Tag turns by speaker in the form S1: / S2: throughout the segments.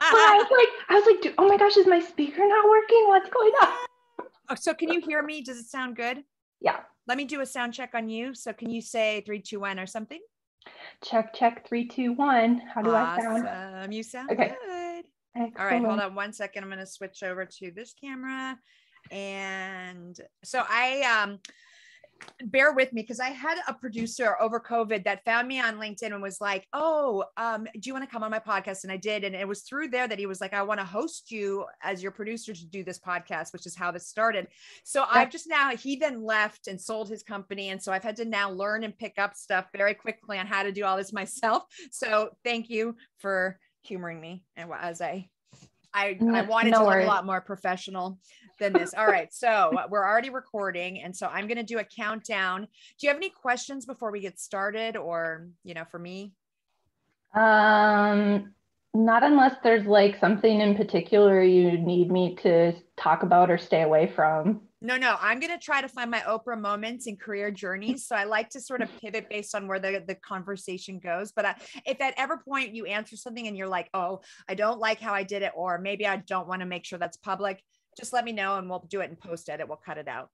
S1: I was like, I was like, oh my gosh, is my speaker not working? What's going on?
S2: Oh, so can you hear me? Does it sound good?
S1: Yeah.
S2: Let me do a sound check on you. So can you say three, two, one or something?
S1: Check, check, three, two, one. How do
S2: awesome.
S1: I sound?
S2: You sound
S1: Okay.
S2: good.
S1: Excellent.
S2: All right, hold on one second. I'm going to switch over to this camera. And so I um bear with me because I had a producer over COVID that found me on LinkedIn and was like, "Oh, um, do you want to come on my podcast?" And I did, and it was through there that he was like, "I want to host you as your producer to do this podcast," which is how this started. So I've just now he then left and sold his company, and so I've had to now learn and pick up stuff very quickly on how to do all this myself. So thank you for humoring me and as I. I, I wanted
S1: no
S2: to look
S1: worries.
S2: a lot more professional than this. All right. So we're already recording. And so I'm going to do a countdown. Do you have any questions before we get started or, you know, for me?
S1: Um, not unless there's like something in particular you need me to talk about or stay away from.
S2: No, no, I'm going to try to find my Oprah moments and career journeys. So I like to sort of pivot based on where the, the conversation goes. But I, if at ever point you answer something and you're like, oh, I don't like how I did it, or maybe I don't want to make sure that's public, just let me know and we'll do it in post edit. We'll cut it out.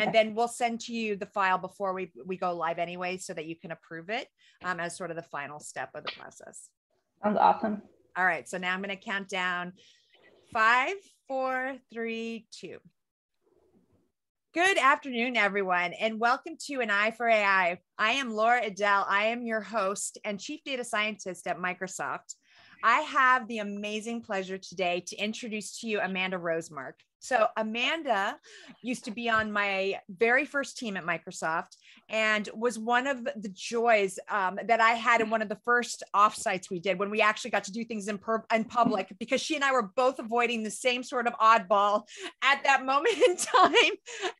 S2: And then we'll send to you the file before we, we go live anyway, so that you can approve it um, as sort of the final step of the process.
S1: Sounds awesome.
S2: All right. So now I'm going to count down five, four, three, two. Good afternoon, everyone, and welcome to an Eye for AI. I am Laura Edell. I am your host and chief data scientist at Microsoft. I have the amazing pleasure today to introduce to you Amanda Rosemark. So, Amanda used to be on my very first team at Microsoft and was one of the joys um, that I had in one of the first offsites we did when we actually got to do things in, per- in public because she and I were both avoiding the same sort of oddball at that moment in time.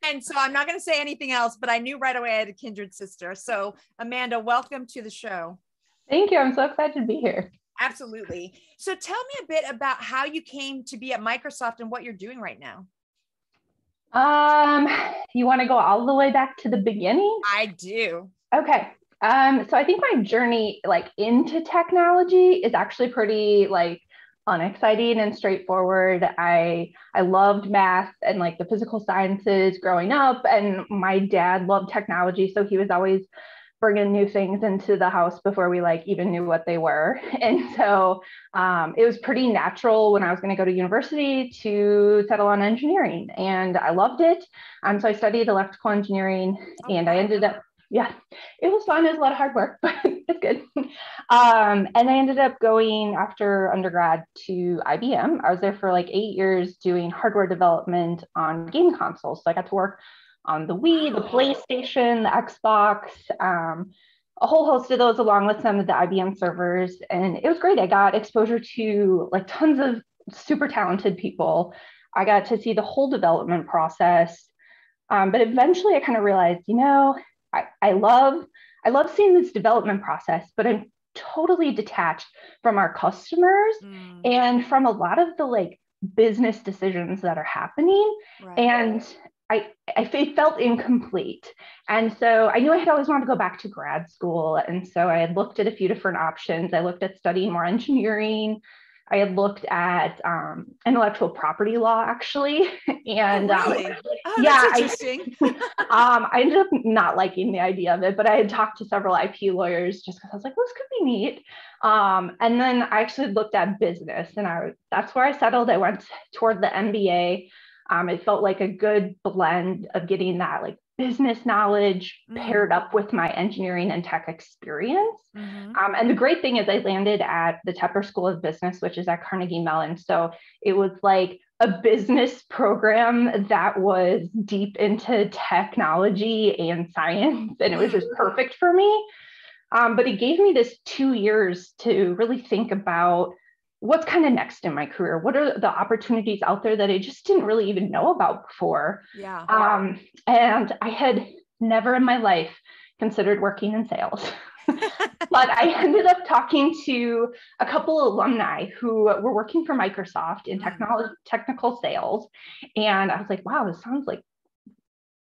S2: And so I'm not going to say anything else, but I knew right away I had a kindred sister. So, Amanda, welcome to the show.
S1: Thank you. I'm so excited to be here.
S2: Absolutely. So, tell me a bit about how you came to be at Microsoft and what you're doing right now.
S1: Um, you want to go all the way back to the beginning?
S2: I do.
S1: Okay. Um, so I think my journey like into technology is actually pretty like unexciting and straightforward. I I loved math and like the physical sciences growing up, and my dad loved technology, so he was always bringing new things into the house before we like even knew what they were. And so um, it was pretty natural when I was going to go to university to settle on engineering, and I loved it. Um, so I studied electrical engineering, and I ended up yeah, it was fun. It was a lot of hard work, but it's good. Um, and I ended up going after undergrad to IBM. I was there for like eight years doing hardware development on game consoles. So I got to work on the Wii, the PlayStation, the Xbox, um, a whole host of those, along with some of the IBM servers. And it was great. I got exposure to like tons of super talented people. I got to see the whole development process. Um, but eventually I kind of realized, you know, I, I love I love seeing this development process, but I'm totally detached from our customers
S2: Mm,
S1: and from a lot of the like business decisions that are happening.
S2: right.
S1: And I, I felt incomplete. And so I knew I had always wanted to go back to grad school. And so I had looked at a few different options. I looked at studying more engineering. I had looked at um, intellectual property law, actually. And
S2: Oh,
S1: um.
S2: Oh,
S1: yeah,
S2: that's
S1: I- um, I ended up not liking the idea of it, but I had talked to several IP lawyers just because I was like, well, this could be neat. Um, and then I actually looked at business, and I that's where I settled. I went toward the MBA. Um, it felt like a good blend of getting that like business knowledge
S2: Mm.
S1: paired up with my engineering and tech experience.
S2: Mhm.
S1: Um, and the great thing is, I landed at the Tepper School of Business, which is at Carnegie Mellon. So it was like a business program that was deep into technology and science, and it was just perfect for me. Um, but it gave me this two years to really think about what's kind of next in my career. What are the opportunities out there that I just didn't really even know about before?
S2: Yeah.
S1: Um, and I had never in my life considered working in sales. but I ended up talking to a couple of alumni who were working for Microsoft in
S2: Mm.
S1: technology, technical sales. And I was like, wow, this sounds like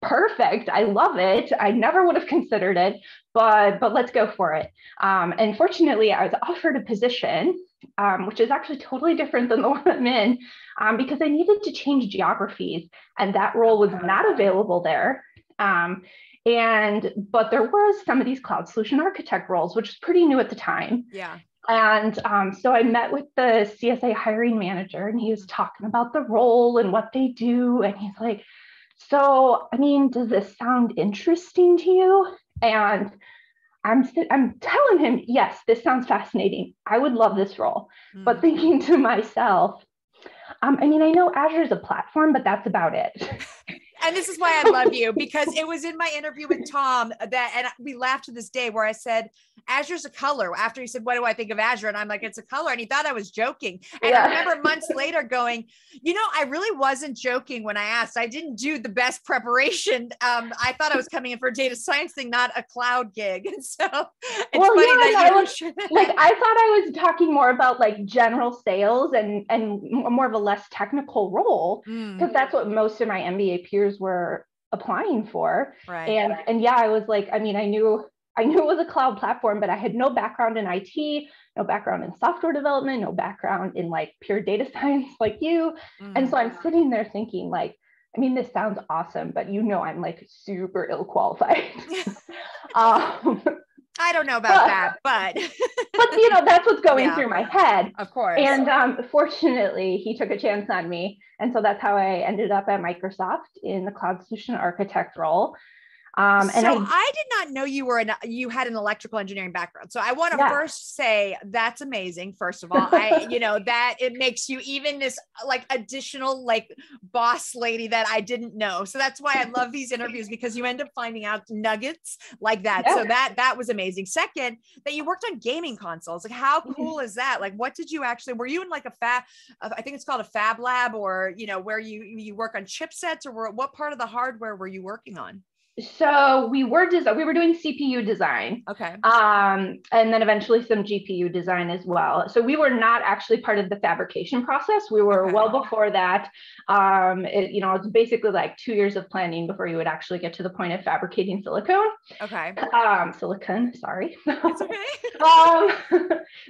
S1: perfect. I love it. I never would have considered it, but but let's go for it. Um, and fortunately, I was offered a position um, which is actually totally different than the one I'm in, um, because I needed to change geographies, and that role was not available there. Um, and but there was some of these cloud solution architect roles, which was pretty new at the time.
S2: Yeah.
S1: And um, so I met with the CSA hiring manager, and he was talking about the role and what they do. And he's like, "So, I mean, does this sound interesting to you?" And I'm I'm telling him, "Yes, this sounds fascinating. I would love this role." Mm. But thinking to myself, um, I mean, I know Azure is a platform, but that's about it.
S2: and this is why I love you because it was in my interview with Tom that, and we laughed to this day where I said, Azure's a color. After he said, What do I think of Azure? And I'm like, It's a color. And he thought I was joking. And yeah. I remember months later going, You know, I really wasn't joking when I asked. I didn't do the best preparation. Um, I thought I was coming in for a data science thing, not a cloud gig. And so it's well, funny yeah, that
S1: you was, like I thought I was talking more about like general sales and and more of a less technical role because mm. that's what most of my MBA peers were applying for. Right. And and yeah, I was like, I mean, I knew I knew it was a cloud platform, but I had no background in IT, no background in software development, no background in like pure data science like you. Mm. And so I'm mm. sitting there thinking, like, I mean, this sounds awesome, but you know, I'm like super ill qualified.
S2: um, I don't know about but, that, but
S1: but you know, that's what's going yeah, through my head.
S2: Of course.
S1: And um, fortunately, he took a chance on me, and so that's how I ended up at Microsoft in the cloud solution architect role.
S2: Um, and so I, I, did not know you were an you had an electrical engineering background. So I want to yeah. first say that's amazing. First of all, I you know that it makes you even this like additional like boss lady that I didn't know. So that's why I love these interviews because you end up finding out nuggets like that. Yeah. So that that was amazing. Second, that you worked on gaming consoles. Like how mm-hmm. cool is that? Like what did you actually? Were you in like a fab? I think it's called a fab lab, or you know where you you work on chipsets, or what part of the hardware were you working on?
S1: So we were design we were doing cpu design
S2: okay.
S1: um and then eventually some gpu design as well. So we were not actually part of the fabrication process. We were okay. well before that. Um it, you know it's basically like two years of planning before you would actually get to the point of fabricating silicone.
S2: Okay.
S1: Um silicon sorry.
S2: It's okay.
S1: Um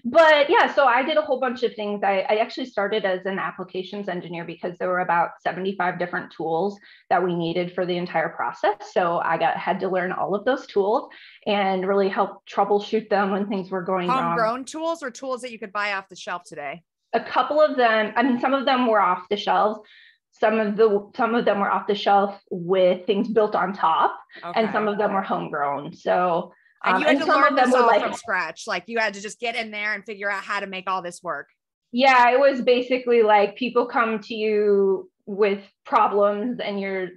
S1: but yeah so i did a whole bunch of things. I, I actually started as an applications engineer because there were about 75 different tools that we needed for the entire process. So I got had to learn all of those tools and really help troubleshoot them when things were going
S2: Homegrown
S1: wrong.
S2: Homegrown tools or tools that you could buy off the shelf today?
S1: A couple of them, I mean, some of them were off the shelves. Some of the some of them were off the shelf with things built on top, okay. and some of them were homegrown. So
S2: and you um, had and to learn this all like, from scratch. Like you had to just get in there and figure out how to make all this work.
S1: Yeah, it was basically like people come to you with problems and you're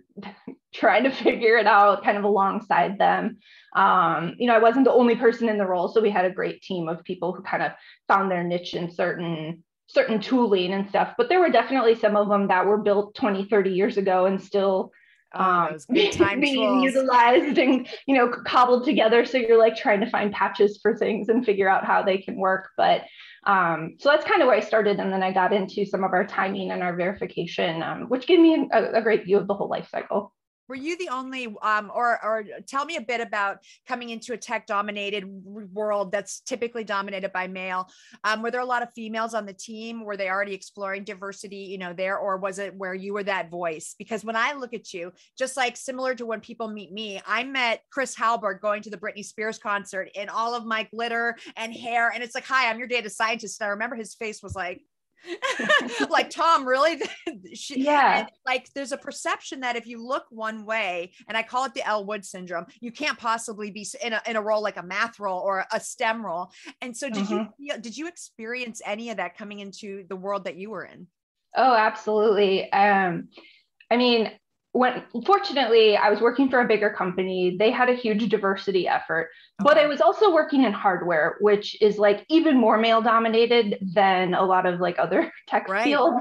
S1: trying to figure it out kind of alongside them. Um, you know, I wasn't the only person in the role, so we had a great team of people who kind of found their niche in certain certain tooling and stuff. But there were definitely some of them that were built 20, 30 years ago and still
S2: oh, um, being
S1: tools. utilized and you know cobbled together. So you're like trying to find patches for things and figure out how they can work. But um, so that's kind of where I started. And then I got into some of our timing and our verification, um, which gave me a, a, great view of the whole life cycle.
S2: Were you the only, um, or, or tell me a bit about coming into a tech dominated world that's typically dominated by male? Um, were there a lot of females on the team? Were they already exploring diversity, you know, there, or was it where you were that voice? Because when I look at you, just like similar to when people meet me, I met Chris Halberg going to the Britney Spears concert in all of my glitter and hair. And it's like, hi, I'm your data scientist. And I remember his face was like, like Tom, really?
S1: she, yeah.
S2: Like there's a perception that if you look one way, and I call it the Elle Wood syndrome, you can't possibly be in a, in a role like a math role or a STEM role. And so, did mm-hmm. you did you experience any of that coming into the world that you were in?
S1: Oh, absolutely. Um, I mean, when fortunately I was working for a bigger company, they had a huge diversity effort, okay. but I was also working in hardware, which is like even more male dominated than a lot of like other tech right. fields.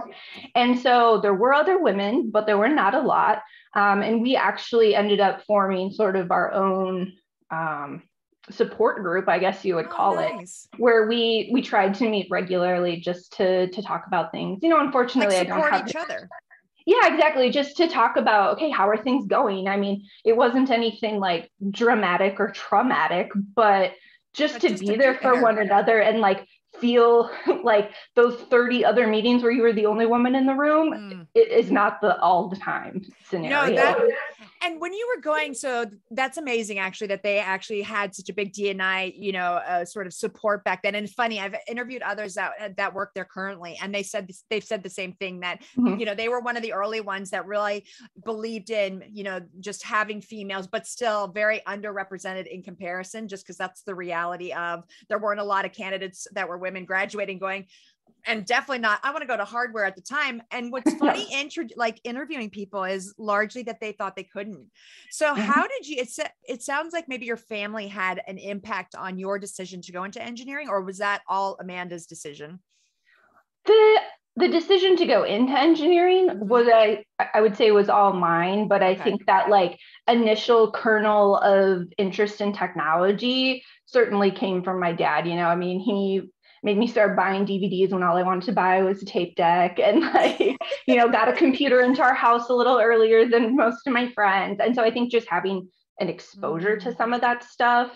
S1: And so there were other women, but there were not a lot. Um, and we actually ended up forming sort of our own um, support group, I guess you would oh, call oh, nice. it, where we we tried to meet regularly just to to talk about things. You know, unfortunately,
S2: like
S1: I don't
S2: have each other
S1: yeah exactly just to talk about okay how are things going i mean it wasn't anything like dramatic or traumatic but just but to just be to there for there. one another and like feel like those 30 other meetings where you were the only woman in the room mm. it is not the all the time scenario.
S2: No, that, and when you were going, so that's amazing actually that they actually had such a big DNI, you know, uh, sort of support back then. And funny, I've interviewed others that uh, that work there currently, and they said this, they've said the same thing that mm-hmm. you know they were one of the early ones that really believed in you know just having females, but still very underrepresented in comparison, just because that's the reality of there weren't a lot of candidates that were women graduating going and definitely not i want to go to hardware at the time and what's funny intro, like interviewing people is largely that they thought they couldn't so mm-hmm. how did you it, it sounds like maybe your family had an impact on your decision to go into engineering or was that all amanda's decision
S1: the the decision to go into engineering mm-hmm. was i i would say was all mine but i okay. think that like initial kernel of interest in technology certainly came from my dad you know i mean he made me start buying DVDs when all I wanted to buy was a tape deck and like, you know, got a computer into our house a little earlier than most of my friends. And so I think just having an exposure to mm. some of that stuff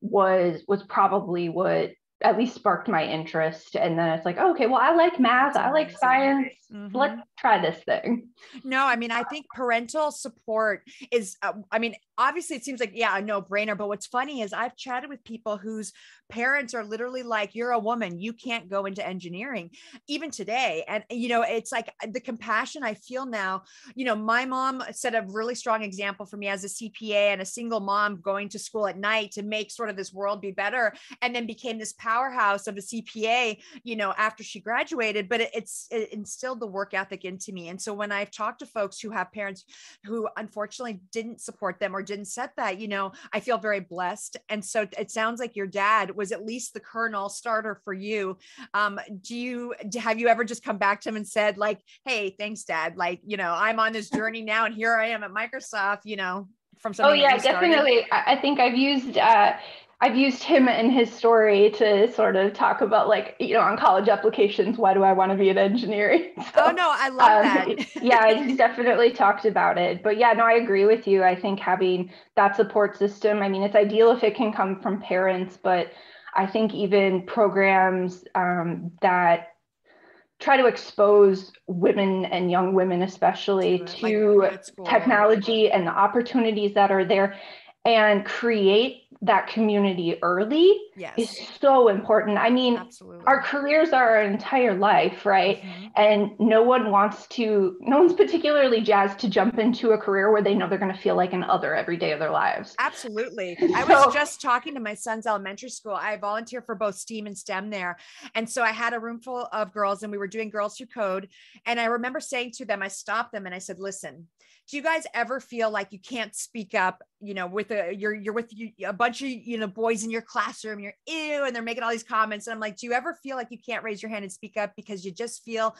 S1: was was probably what at least sparked my interest. And then it's like oh, okay well i like math i like science. Mm-hmm. let's try this thing.
S2: No i mean i think parental support is uh, i mean obviously it seems like yeah a no brainer but what's funny is i've chatted with people whose parents are literally like you're a woman you can't go into engineering even today. And you know it's like the compassion i feel now you know my mom set a really strong example for me as a cpa and a single mom going to school at night to make sort of this world be better and then became this powerhouse of a cpa you know after she graduated but it, it's it instilled the work ethic into me and so when i've talked to folks who have parents who unfortunately didn't support them or didn't set that you know i feel very blessed and so it sounds like your dad was at least the kernel starter for you. Um, do you have you ever just come back to him and said like, "Hey, thanks, Dad. Like, you know, I'm on this journey now, and here I am at Microsoft. You know, from something."
S1: Oh yeah, definitely. I think I've used. Uh, I've used him and his story to sort of talk about like, you know, on college applications, why do I want to be an engineer?
S2: So, oh no, I love um, that.
S1: yeah, he's definitely talked about it. But yeah, no, I agree with you. I think having that support system, I mean, it's ideal if it can come from parents, but I think even programs um, that try to expose women and young women, especially, to like technology and the opportunities that are there and create that community early yes. is so important. I mean, Absolutely. our careers are our entire life, right? Mm-hmm. And no one wants to, no one's particularly jazzed to jump into a career where they know they're going to feel like an other every day of their lives.
S2: Absolutely. so, I was just talking to my son's elementary school. I volunteer for both STEAM and STEM there. And so I had a room full of girls and we were doing Girls Who Code. And I remember saying to them, I stopped them and I said, listen, do you guys ever feel like you can't speak up you know with a you're you're with you, a bunch of you know boys in your classroom you're ew and they're making all these comments and i'm like do you ever feel like you can't raise your hand and speak up because you just feel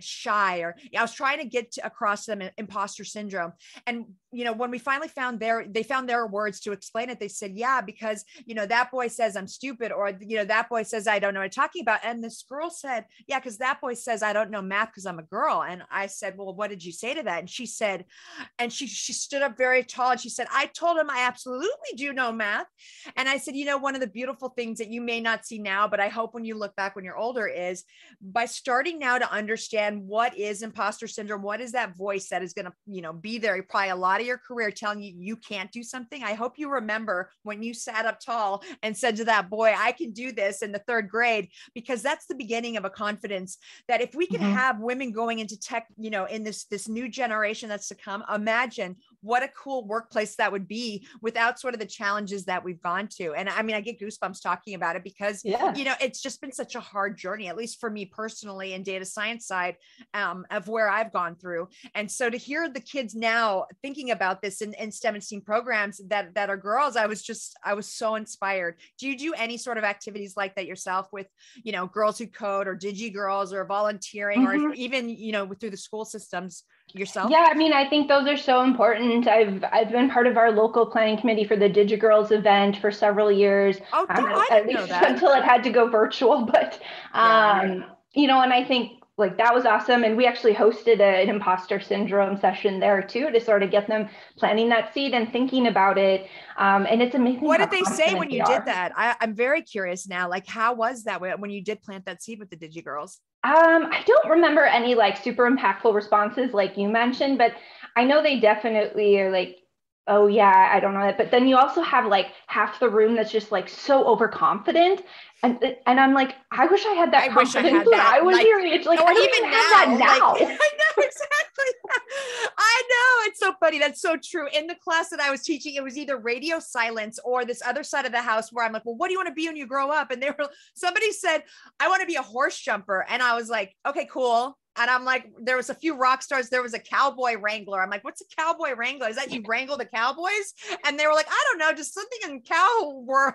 S2: shy or yeah, I was trying to get to, across them imposter syndrome. And, you know, when we finally found their, they found their words to explain it, they said, yeah, because, you know, that boy says I'm stupid or, you know, that boy says, I don't know what I'm talking about. And this girl said, yeah, because that boy says, I don't know math because I'm a girl. And I said, well, what did you say to that? And she said, and she, she stood up very tall and she said, I told him I absolutely do know math. And I said, you know, one of the beautiful things that you may not see now, but I hope when you look back when you're older is by starting now to understand what is imposter syndrome what is that voice that is going to you know be there probably a lot of your career telling you you can't do something i hope you remember when you sat up tall and said to that boy i can do this in the third grade because that's the beginning of a confidence that if we can mm-hmm. have women going into tech you know in this this new generation that's to come imagine what a cool workplace that would be without sort of the challenges that we've gone to. And I mean, I get goosebumps talking about it because, yeah. you know, it's just been such a hard journey, at least for me personally in data science side um, of where I've gone through. And so to hear the kids now thinking about this in, in STEM and STEAM programs that, that are girls, I was just, I was so inspired. Do you do any sort of activities like that yourself with, you know, girls who code or DigiGirlz or volunteering mm-hmm. or even, you know, through the school systems yourself?
S1: Yeah, I mean, I think those are so important. I've I've been part of our local planning committee for the DigiGirlz event for several years.
S2: Oh, um, I at least
S1: until it had to go virtual. But um, yeah. you know, and I think like that was awesome. And we actually hosted a, an imposter syndrome session there too to sort of get them planting that seed and thinking about it. Um, and it's amazing.
S2: What did they say when you did that? I, am very curious now. Like, how was that when you did plant that seed with the DigiGirlz?
S1: Um, I don't remember any like super impactful responses like you mentioned, but I know they definitely are like oh yeah i don't know that but then you also have like half the room that's just like so overconfident and and i'm like i wish i had that
S2: i wish i had that
S1: i was like, your age like or even, even now, now.
S2: Like, i know exactly. I know it's so funny that's so true. In the class that i was teaching it was either radio silence or this other side of the house where i'm like well what do you want to be when you grow up? And they were somebody said i want to be a horse jumper and i was like okay cool and I'm like, there was a few rock stars. There was a cowboy wrangler. I'm like, what's a cowboy wrangler? Is that you wrangle the cowboys? And they were like, I don't know, just something in cow world.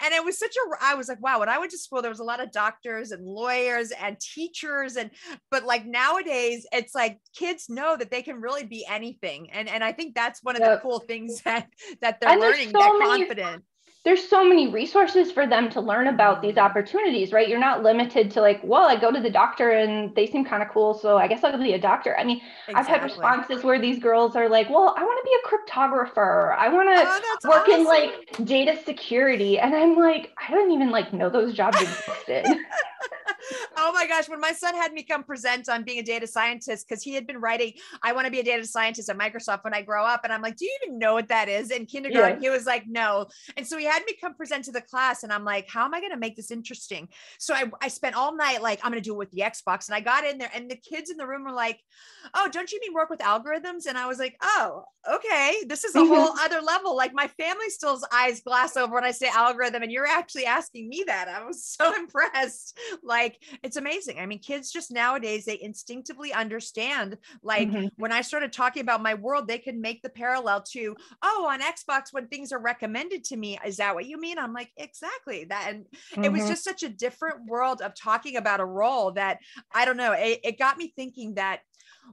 S2: And it was such a, I was like, wow, when I went to school, there was a lot of doctors and lawyers and teachers. And, but like nowadays, it's like kids know that they can really be anything. And, and I think that's one of yep. the cool things that, that they're and learning, so that many- confident
S1: there's so many resources for them to learn about these opportunities, right? You're not limited to like, well, I go to the doctor and they seem kind of cool, so I guess I'll be a doctor. I mean, exactly. I've had responses where these girls are like, well, I want to be a cryptographer. I want to oh, work awesome. in like data security. And I'm like, I don't even like know those jobs existed.
S2: Oh my gosh, when my son had me come present on being a data scientist, because he had been writing, I want to be a data scientist at Microsoft when I grow up. And I'm like, do you even know what that is? In kindergarten, yeah. he was like, no. And so he had me come present to the class. And I'm like, how am I going to make this interesting? So I, I spent all night like, I'm going to do it with the Xbox. And I got in there and the kids in the room were like, oh, don't you mean work with algorithms? And I was like, oh, okay. This is a mm-hmm. whole other level. Like my family still's eyes glass over when I say algorithm. And you're actually asking me that. I was so impressed. Like, it's amazing. I mean, kids just nowadays, they instinctively understand. Like mm-hmm. when I started talking about my world, they can make the parallel to, oh, on Xbox, when things are recommended to me, is that what you mean? I'm like, exactly that. And mm-hmm. it was mm-hmm. just such a different world of talking about a role that I don't know, it, it got me thinking that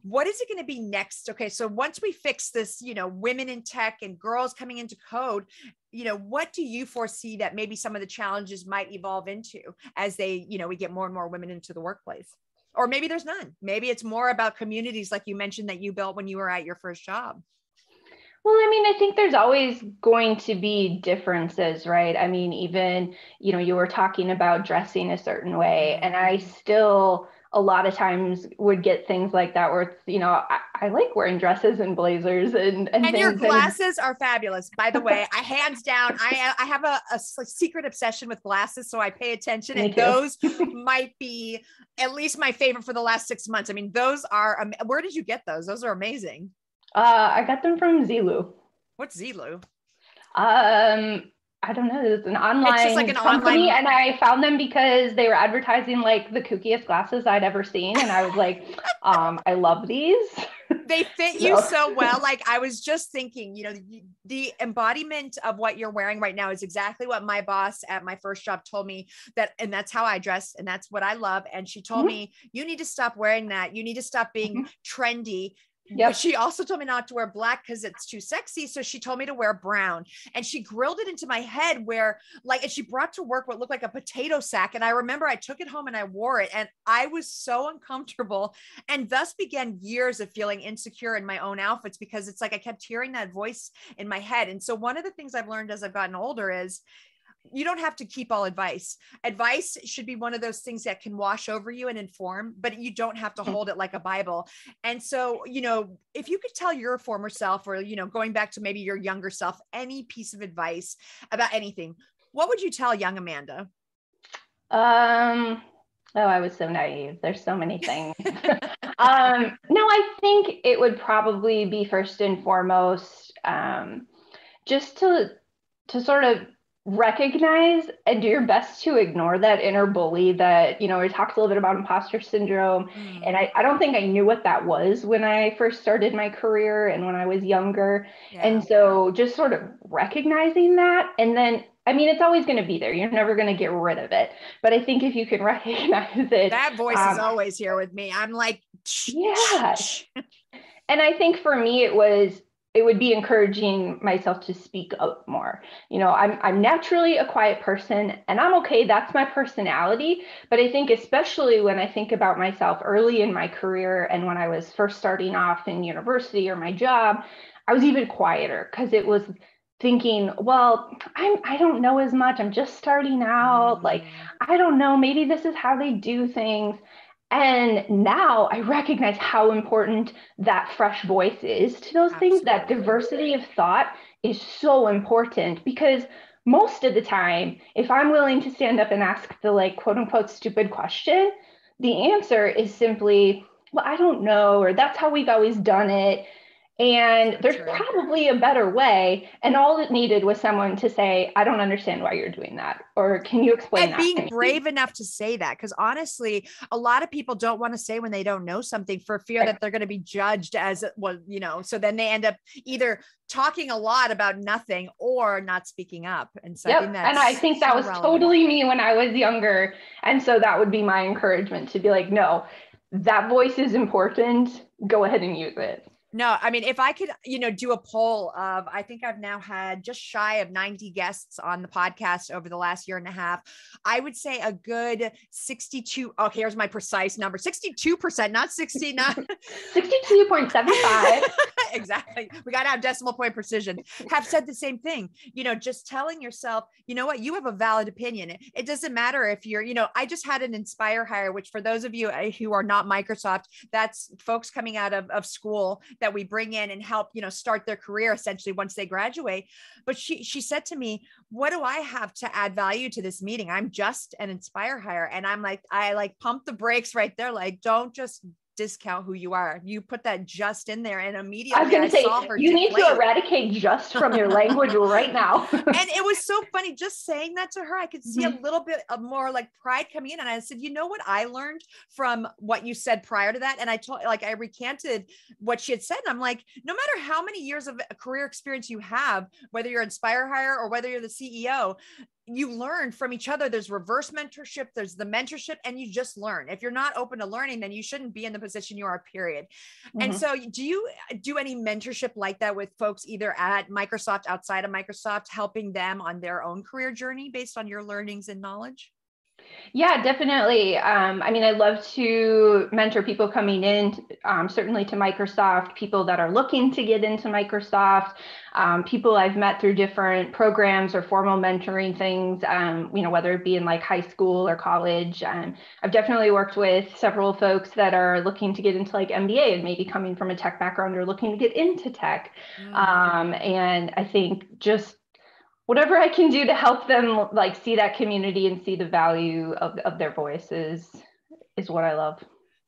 S2: what is it going to be next? Okay so once we fix this you know women in tech and girls coming into code you know what do you foresee that maybe some of the challenges might evolve into as they you know we get more and more women into the workplace? Or maybe there's none. Maybe it's more about communities like you mentioned that you built when you were at your first job.
S1: Well, I mean, I think there's always going to be differences, right? I mean, even, you know, you were talking about dressing a certain way, and I still a lot of times would get things like that where it's, you know, I, I like wearing dresses and blazers and
S2: and, and your glasses and... are fabulous. By the way, I hands down, I I have a, a secret obsession with glasses, so I pay attention, Me and too. those might be at least my favorite for the last six months. I mean, those are. Um, where did you get those? Those are amazing.
S1: Uh, I got them from Zeelool.
S2: What's Zeelool?
S1: Um, I don't know. It's an online it's like an company, online... and I found them because they were advertising like the kookiest glasses I'd ever seen, and I was like, um, I love these.
S2: They fit so. you so well. Like I was just thinking, you know, the, the embodiment of what you're wearing right now is exactly what my boss at my first job told me that, and that's how I dress, and that's what I love. And she told mm-hmm. me, you need to stop wearing that. You need to stop being mm-hmm. trendy But she also told me not to wear black because it's too sexy. So she told me to wear brown. And she grilled it into my head where, like, and she brought to work what looked like a potato sack. And I remember I took it home and I wore it. And I was so uncomfortable. And thus began years of feeling insecure in my own outfits because it's like I kept hearing that voice in my head. And so one of the things I've learned as I've gotten older is you don't have to keep all advice. Advice should be one of those things that can wash over you and inform, but you don't have to mm. hold it like a Bible. And so, you know, if you could tell your former self or, you know, going back to maybe your younger self, any piece of advice about anything, what would you tell young Amanda?
S1: Um, oh, I was so naive. There's so many things. um, no, I think it would probably be first and foremost um, just to to sort of recognize and do your best to ignore that inner bully that you know we talked a little bit about imposter syndrome mm. and I, I don't think i knew what that was when i first started my career and when i was younger yeah. and so just sort of recognizing that and then I mean, it's always going to be there. You're never going to get rid of it. But I think if you can recognize it,
S2: that voice um, is always here with me. I'm like,
S1: yeah. and I think for me, it was it would be encouraging myself to speak up more. You know, I'm I'm naturally a quiet person and I'm okay, that's my personality, but I think especially when I think about myself early in my career and when I was first starting off in university or my job, I was even quieter because it was thinking, well, I'm I don't know as much. I'm just starting out. Mm. Like, I don't know, maybe this is how they do things. And now I recognize how important that fresh voice is to those Absolutely. things. That diversity of thought is so important because most of the time, if I'm willing to stand up and ask the like quote unquote stupid question, the answer is simply, well, I don't know, or that's how we've always done it. And there's probably a better way. And all it needed was someone to say, I don't understand why you're doing that. Or can you explain
S2: and being brave enough to say that? Because honestly, a lot of people don't want to say when they don't know something for fear right. that they're going to be judged as well, you know, so then they end up either talking a lot about nothing or not speaking up. And so
S1: yep.
S2: I
S1: and I think that was relevant. totally me when I was younger. And so that would be my encouragement to be like, no, that voice is important. Go ahead and use it.
S2: No, I mean, if I could, you know, do a poll of, I think I've now had just shy of 90 guests on the podcast over the last year and a half. I would say a good 62. Okay, here's my precise number 62%, not 60, not
S1: 62.75.
S2: exactly. We got to have decimal point precision. Have said the same thing, you know, just telling yourself, you know what, you have a valid opinion. It doesn't matter if you're, you know, I just had an Inspire hire, which for those of you uh, who are not Microsoft, that's folks coming out of, of school that we bring in and help you know start their career essentially once they graduate. But she she said to me what do i have to add value to this meeting? I'm just an inspire hire. And i'm like i like pump the brakes right there. Like don't just discount who you are. You put that just in there and immediately I
S1: was going to say, you need to eradicate just from your language right now.
S2: and it was so funny just saying that to her. I could see mm-hmm. a little bit of more like pride coming in. And I said, you know what I learned from what you said prior to that? And I told, like, I recanted what she had said. And I'm like, no matter how many years of career experience you have, whether you're Inspire Hire or whether you're the CEO, you learn from each other. There's reverse mentorship, there's the mentorship, and you just learn. If you're not open to learning, then you shouldn't be in the position you are, period. Mm-hmm. And so, do you do any mentorship like that with folks either at Microsoft, outside of Microsoft, helping them on their own career journey based on your learnings and knowledge?
S1: Yeah, definitely. Um, I mean, I love to mentor people coming in, um, certainly to Microsoft, people that are looking to get into Microsoft, um, people I've met through different programs or formal mentoring things, um, you know, whether it be in like high school or college. Um, I've definitely worked with several folks that are looking to get into like MBA and maybe coming from a tech background or looking to get into tech. Mm-hmm. and I think just whatever I can do to help them like see that community and see the value of, of their voices is what I love.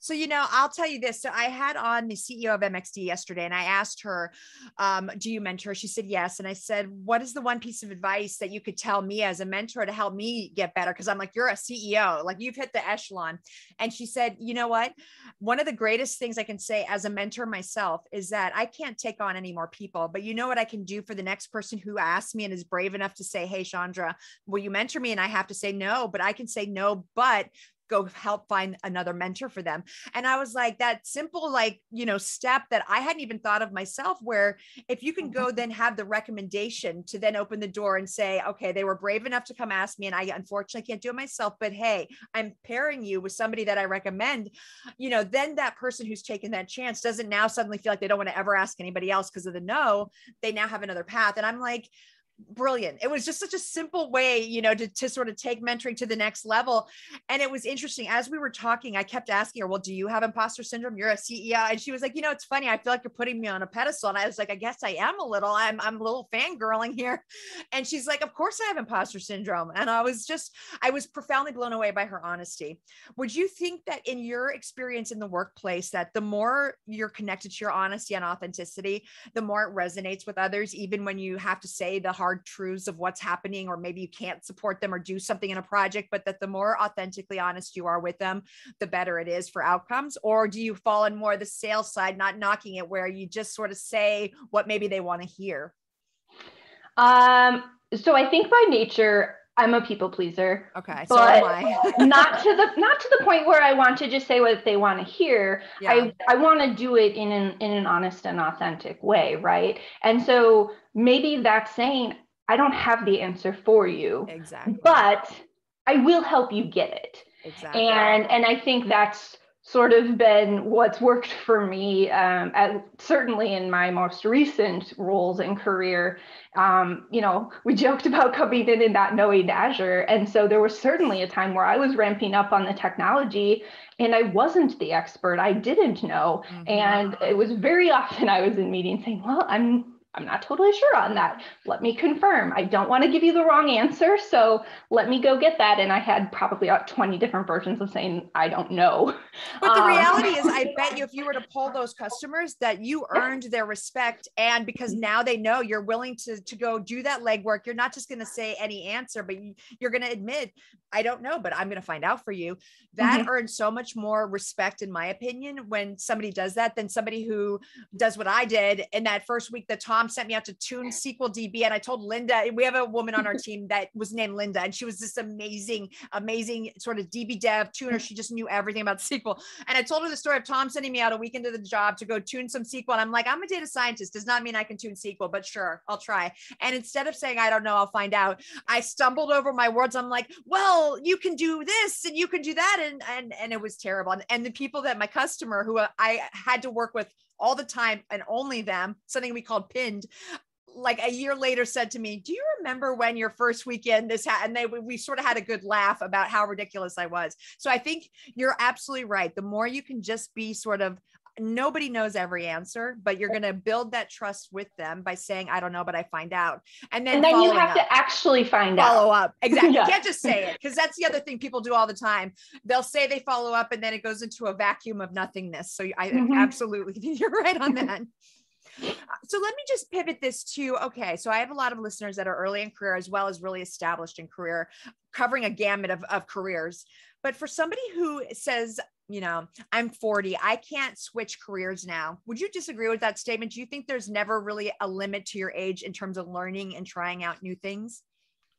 S2: So, you know, I'll tell you this. So, I had on the CEO of MXD yesterday and I asked her, um, Do you mentor? She said, Yes. And I said, What is the one piece of advice that you could tell me as a mentor to help me get better? Because I'm like, You're a CEO, like you've hit the echelon. And she said, You know what? One of the greatest things I can say as a mentor myself is that I can't take on any more people, but you know what I can do for the next person who asks me and is brave enough to say, Hey, Chandra, will you mentor me? And I have to say no, but I can say no, but go help find another mentor for them. And I was like, that simple, like, you know, step that I hadn't even thought of myself, where if you can go mm-hmm. then have the recommendation to then open the door and say, okay, they were brave enough to come ask me, and I unfortunately can't do it myself, but hey, I'm pairing you with somebody that I recommend, you know, then that person who's taken that chance doesn't now suddenly feel like they don't want to ever ask anybody else because of the no. They now have another path. And I'm like, brilliant. It was just such a simple way, you know, to, to sort of take mentoring to the next level. And it was interesting. As we were talking, I kept asking her, Well, do you have imposter syndrome? You're a CEO. And she was like, You know, it's funny. I feel like you're putting me on a pedestal. And I was like, I guess I am a little. I'm, I'm a little fangirling here. And she's like, Of course I have imposter syndrome. And I was just, I was profoundly blown away by her honesty. Would you think that in your experience in the workplace, that the more you're connected to your honesty and authenticity, the more it resonates with others, even when you have to say the hard truths of what's happening, or maybe you can't support them or do something in a project, but that the more authentically honest you are with them, the better it is for outcomes? Or do you fall in more the sales side, not knocking it, where you just sort of say what maybe they want to hear?
S1: Um, so I think by nature, I'm a people pleaser.
S2: Okay,
S1: so am I. not to the not to the point where I want to just say what they want to hear. Yeah. I I want to do it in an in an honest and authentic way, right? And so maybe that's saying I don't have the answer for you.
S2: Exactly.
S1: But I will help you get it. Exactly. And and I think that's sort of been what's worked for me, um, at, certainly in my most recent roles in career. Um, you know, we joked about coming in and not knowing Azure. And so there was certainly a time where I was ramping up on the technology and I wasn't the expert. I didn't know. Mm-hmm. And it was very often I was in meetings saying, well, I'm I'm not totally sure on that. Let me confirm. I don't want to give you the wrong answer. So let me go get that. And I had probably about 20 different versions of saying, I don't know.
S2: But the um, reality is, I bet you if you were to poll those customers that you earned their respect. And because now they know you're willing to, to go do that legwork, you're not just going to say any answer, but you're going to admit, I don't know, but I'm going to find out for you. That mm-hmm. earns so much more respect, in my opinion, when somebody does that than somebody who does what I did in that first week that Tom sent me out to tune SQL DB. And I told Linda, we have a woman on our team that was named Linda, and she was this amazing, amazing sort of DB dev tuner. She just knew everything about SQL. And I told her the story of Tom sending me out a week into the job to go tune some SQL. And I'm like, I'm a data scientist, does not mean I can tune SQL, but sure, I'll try. And instead of saying, I don't know, I'll find out, I stumbled over my words. I'm like, well, you can do this and you can do that and and and it was terrible and, and the people that my customer who i had to work with all the time and only them something we called pinned like a year later said to me do you remember when your first weekend this had and they we sort of had a good laugh about how ridiculous i was. So i think you're absolutely right. The more you can just be sort of nobody knows every answer, but you're going to build that trust with them by saying, I don't know, but I find out. And then,
S1: and then you have up. to actually find
S2: follow
S1: out.
S2: Follow up. Exactly. yeah. You can't just say it because that's the other thing people do all the time. They'll say they follow up and then it goes into a vacuum of nothingness. So I mm-hmm. absolutely think you're right on that. so let me just pivot this to okay so i have a lot of listeners that are early in career as well as really established in career covering a gamut of, of careers but for somebody who says you know, I'm 40, I can't switch careers now. Would you disagree with that statement? Do you think there's never really a limit to your age in terms of learning and trying out new things?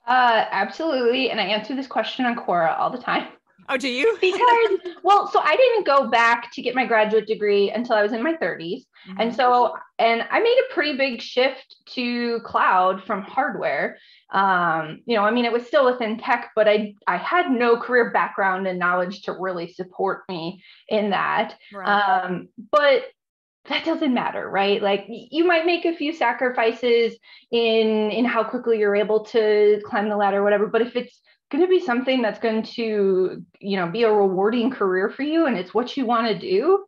S1: Uh, absolutely. And I answer this question on Quora all the time.
S2: Oh, do you?
S1: because, well, so I didn't go back to get my graduate degree until I was in my 30s. Mm-hmm. And so, and I made a pretty big shift to cloud from hardware. Um, you know, I mean, it was still within tech, but I, I had no career background and knowledge to really support me in that. Right. Um, but that doesn't matter right like you might make a few sacrifices in in how quickly you're able to climb the ladder whatever but if it's going to be something that's going to you know be a rewarding career for you and it's what you want to do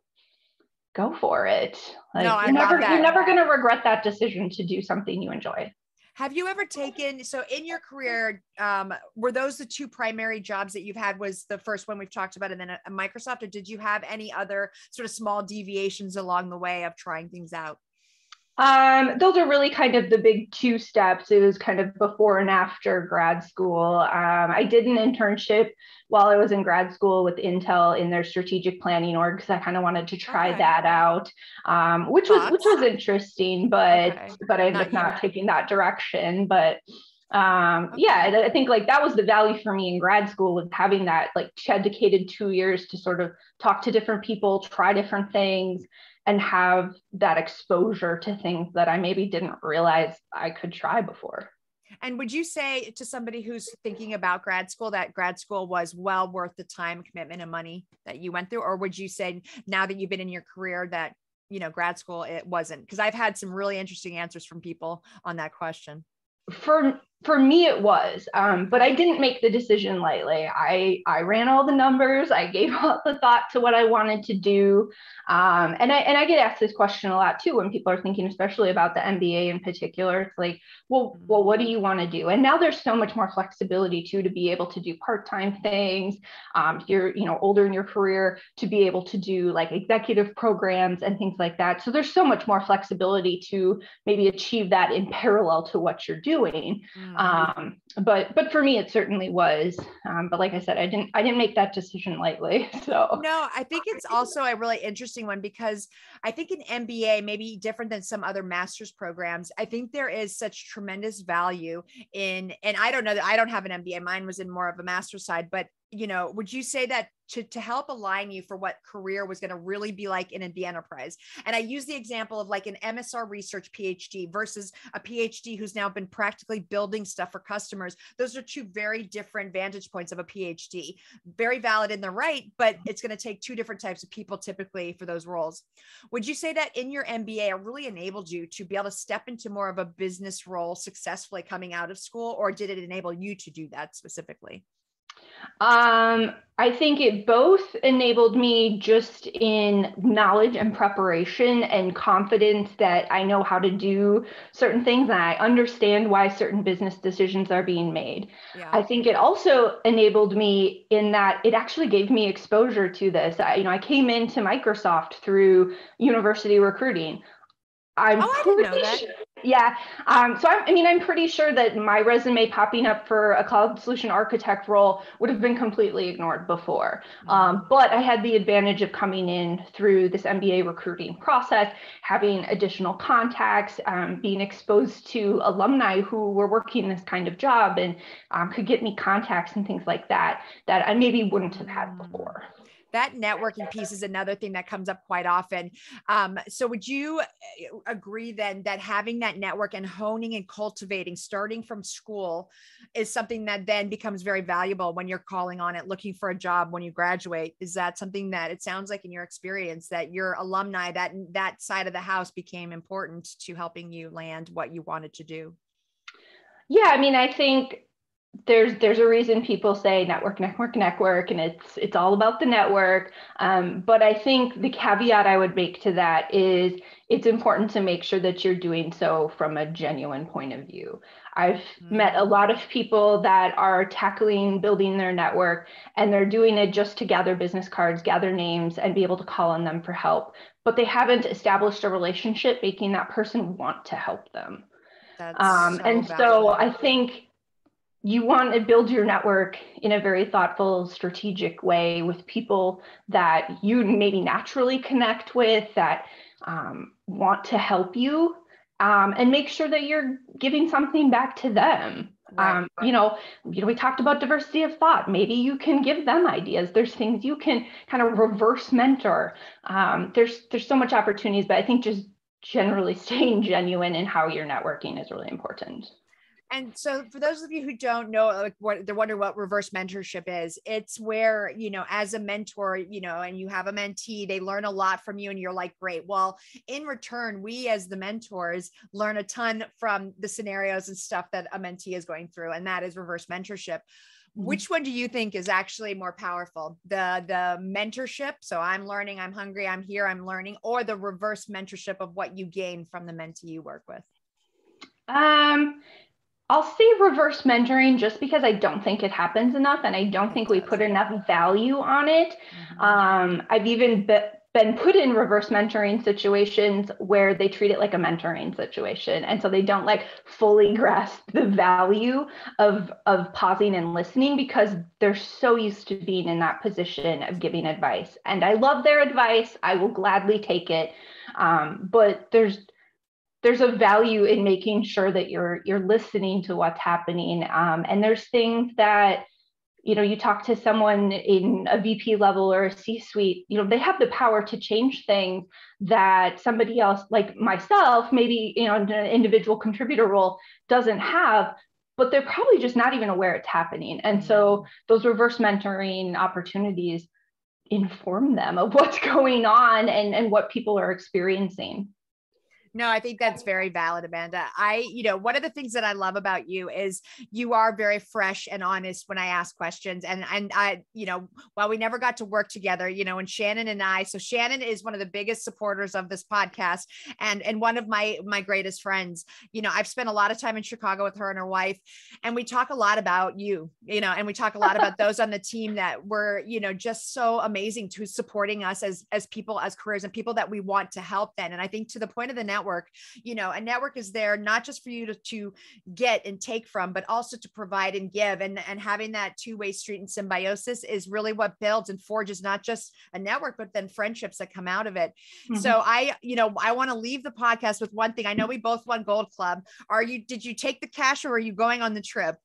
S1: go for it. Like no, you're never you're never going to regret that decision to do something you enjoy.
S2: Have you ever taken so in your career um, were those the two primary jobs that you've had was the first one we've talked about and then a, a microsoft or did you have any other sort of small deviations along the way of trying things out
S1: um, those are really kind of the big two steps. It was kind of before and after grad school. Um, I did an internship while I was in grad school with Intel in their strategic planning org because I kind of wanted to try okay. that out, um, which was which was interesting, but okay. but I ended up not taking that direction. But um okay. yeah i think like that was the value for me in grad school was having that like dedicated two years to sort of talk to different people try different things and have that exposure to things that I maybe didn't realize I could try before.
S2: And would you say to somebody who's thinking about grad school that grad school was well worth the time, commitment, and money that you went through? Or would you say now that you've been in your career that, you know, grad school, it wasn't? Because I've had some really interesting answers from people on that question.
S1: For for me it was um, but i didn't make the decision lightly. I i ran all the numbers. I gave all the thought to what i wanted to do. Um, and i and i get asked this question a lot too when people are thinking especially about the mba in particular. It's like well well what do you want to do? And now there's so much more flexibility too to be able to do part-time things. Um, you're you know older in your career to be able to do like executive programs and things like that. So there's so much more flexibility to maybe achieve that in parallel to what you're doing. Um, but but for me, it certainly was. Um, but like I said, I didn't I didn't make that decision lightly. So
S2: no, I think it's also a really interesting one because I think an MBA may be different than some other master's programs. I think there is such tremendous value in, and I don't know that I don't have an MBA. Mine was in more of a master's side, but you know, would you say that to, to help align you for what career was going to really be like in the enterprise? And I use the example of like an MSR research PhD versus a PhD who's now been practically building stuff for customers. Those are two very different vantage points of a PhD. Very valid in the right, but it's going to take two different types of people typically for those roles. Would you say that in your MBA, it really enabled you to be able to step into more of a business role successfully coming out of school, or did it enable you to do that specifically?
S1: Um, I think it both enabled me just in knowledge and preparation and confidence that I know how to do certain things and I understand why certain business decisions are being made. Yeah. I think it also enabled me in that it actually gave me exposure to this. I, you know, I came into Microsoft through university recruiting. I'm
S2: oh, I didn't know that. Sure,
S1: yeah. Um, so I, I, mean, I'm pretty sure that my resume popping up for a cloud solution architect role would have been completely ignored before. Mm-hmm. Um, but I had the advantage of coming in through this MBA recruiting process, having additional contacts, um, being exposed to alumni who were working this kind of job and um, could get me contacts and things like that that I maybe wouldn't have had mm. before
S2: that networking piece is another thing that comes up quite often. Um, so, would you eh, agree then that having that network and honing and cultivating, starting from school, is something that then becomes very valuable when you're calling on it, looking for a job when you graduate? Is that something that it sounds like in your experience that your alumni, that that side of the house became important to helping you land what you wanted to do?
S1: Yeah, I mean, I think there's there's a reason people say network network network and it's it's all about the network um, but i think the caveat i would make to that is it's important to make sure that you're doing so from a genuine point of view i've mm-hmm. met a lot of people that are tackling building their network and they're doing it just to gather business cards gather names and be able to call on them for help but they haven't established a relationship making that person want to help them That's um, so and valuable. so i think you want to build your network in a very thoughtful, strategic way with people that you maybe naturally connect with, that um, want to help you, um, and make sure that you're giving something back to them. Right. Um, you know, you know, we talked about diversity of thought. Maybe you can give them ideas. There's things you can kind of reverse mentor. Um, there's there's so much opportunities, but I think just generally staying genuine in how you're networking is really important.
S2: And so, for those of you who don't know, like what they're wondering what reverse mentorship is, it's where, you know, as a mentor, you know, and you have a mentee, they learn a lot from you, and you're like, great. Well, in return, we as the mentors learn a ton from the scenarios and stuff that a mentee is going through, and that is reverse mentorship. Mm-hmm. Which one do you think is actually more powerful? The the mentorship, so I'm learning, I'm hungry, I'm here, I'm learning, or the reverse mentorship of what you gain from the mentee you work with?
S1: Um, I'll say reverse mentoring just because I don't think it happens enough and I don't think we put enough value on it. Mm-hmm. Um, I've even be- been put in reverse mentoring situations where they treat it like a mentoring situation. And so they don't like fully grasp the value of of pausing and listening because they're so used to being in that position of giving advice. And i love their advice. I will gladly take it. Um, but there's there's a value in making sure that you're you're listening to what's happening um, and there's things that you know you talk to someone in a vp level or a c suite you know they have the power to change things that somebody else like myself maybe you know in an individual contributor role doesn't have but they're probably just not even aware it's happening and so mm-hmm. those reverse mentoring opportunities inform them of what's going on and, and what people are experiencing
S2: no, I think that's very valid, Amanda. I, you know, one of the things that I love about you is you are very fresh and honest when I ask questions. And and I, you know, while we never got to work together, you know, and Shannon and I, so Shannon is one of the biggest supporters of this podcast and and one of my my greatest friends. You know, I've spent a lot of time in Chicago with her and her wife, and we talk a lot about you, you know, and we talk a lot about those on the team that were, you know, just so amazing to supporting us as as people, as careers and people that we want to help then. And I think to the point of the network network, you know, a network is there not just for you to, to get and take from, but also to provide and give. And, and having that two way street and symbiosis is really what builds and forges not just a network, but then friendships that come out of it. Mm-hmm. So I, you know, I want to leave the podcast with one thing. I know we both won Gold Club. Are you, did you take the cash or are you going on the trip?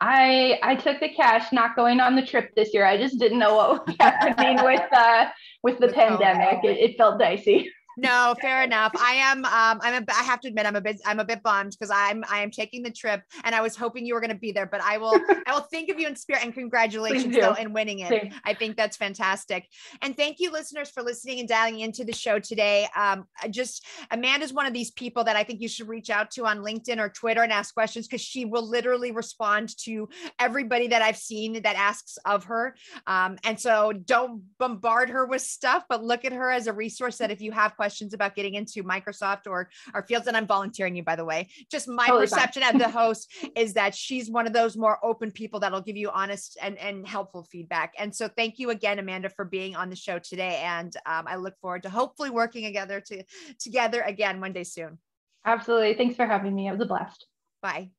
S1: I I took the cash, not going on the trip this year. I just didn't know what was happening with uh with the with pandemic. It, it, felt dicey
S2: no, fair enough. I am. Um, I'm. A, I have to admit, I'm a bit. I'm a bit bummed because I'm. I am taking the trip, and I was hoping you were going to be there. But I will. I will think of you in spirit, and congratulations though in winning it. I think that's fantastic. And thank you, listeners, for listening and dialing into the show today. Um, just Amanda's one of these people that I think you should reach out to on LinkedIn or Twitter and ask questions because she will literally respond to everybody that I've seen that asks of her. Um, and so don't bombard her with stuff, but look at her as a resource that if you have questions about getting into Microsoft or our fields, and I'm volunteering you, by the way, just my totally perception as the host is that she's one of those more open people that'll give you honest and, and helpful feedback. And so thank you again, Amanda, for being on the show today. And um, I look forward to hopefully working together to together again one day soon.
S1: Absolutely. Thanks for having me. It was a blast.
S2: Bye.